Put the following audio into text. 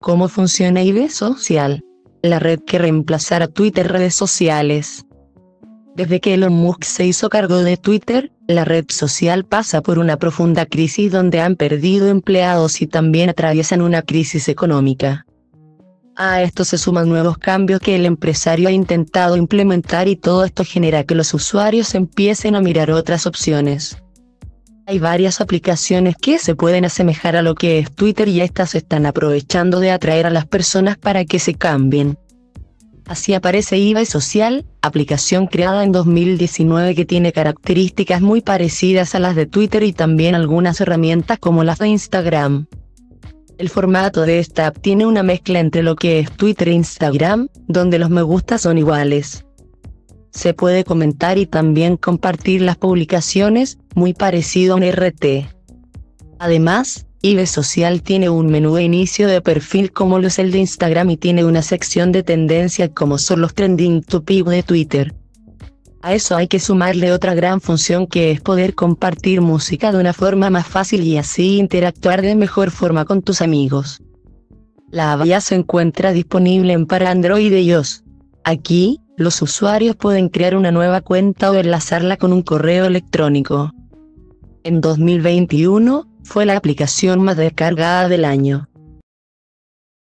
¿Cómo funciona IB Social? La red que reemplazará Twitter redes sociales. Desde que Elon Musk se hizo cargo de Twitter, la red social pasa por una profunda crisis donde han perdido empleados y también atraviesan una crisis económica. A esto se suman nuevos cambios que el empresario ha intentado implementar y todo esto genera que los usuarios empiecen a mirar otras opciones. Hay varias aplicaciones que se pueden asemejar a lo que es Twitter y estas están aprovechando de atraer a las personas para que se cambien. Así aparece IVA Social, aplicación creada en 2019 que tiene características muy parecidas a las de Twitter y también algunas herramientas como las de Instagram. El formato de esta app tiene una mezcla entre lo que es Twitter e Instagram, donde los me gusta son iguales se puede comentar y también compartir las publicaciones, muy parecido a un RT. Además, IBE Social tiene un menú de inicio de perfil como lo es el de Instagram y tiene una sección de tendencia como son los trending topics de Twitter. A eso hay que sumarle otra gran función que es poder compartir música de una forma más fácil y así interactuar de mejor forma con tus amigos. La app se encuentra disponible para Android y iOS. Aquí, los usuarios pueden crear una nueva cuenta o enlazarla con un correo electrónico. En 2021, fue la aplicación más descargada del año.